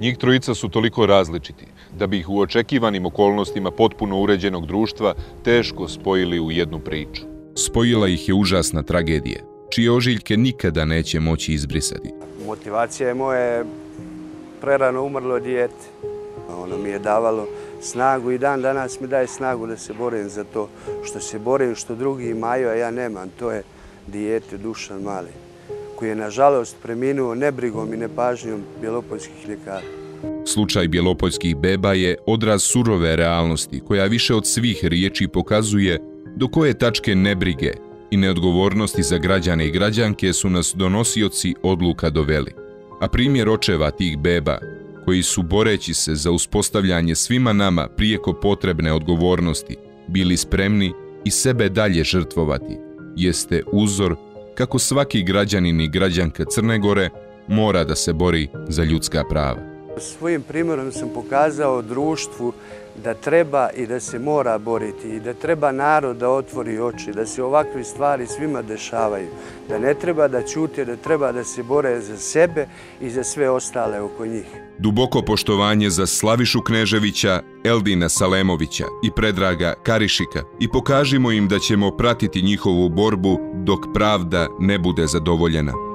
Njih trojica su toliko različiti da bi ih u očekivanim okolnostima potpuno uređenog društva teško spojili u jednu priču. Spojila ih je užasna tragedija, čije ožiljke nikada neće moći izbrisati. Motivacija je moje prerano umrlo dijete. Ono mi je davalo snagu i dan danas mi daje snagu da se borim za to što se borim, što drugi imaju, a ja nemam. To je dijete Dušan Mali, koji je nažalost preminuo nebrigom i nepažnjom bjelopoljskih ljekara. Slučaj bjelopoljskih beba je odraz surove realnosti koja više od svih riječi pokazuje do koje tačke nebrige i neodgovornosti za građane i građanke su nas donosioci odluka doveli. A primjer očeva tih beba koji su boreći se za uspostavljanje svima nama prijeko potrebne odgovornosti, bili spremni i sebe dalje žrtvovati, jeste uzor kako svaki građanin i građanka Crne Gore mora da se bori za ljudska prava. Svojim primjerom sam pokazao društvu da treba i da se mora boriti i da treba narod da otvori oči, da se ovakve stvari svima dešavaju, da ne treba da ćute, da treba da se bore za sebe i za sve ostale oko njih. Duboko poštovanje za Slavišu Kneževića, Eldina Salemovića i Predraga Karišika i pokažimo im da ćemo pratiti njihovu borbu dok pravda ne bude zadovoljena.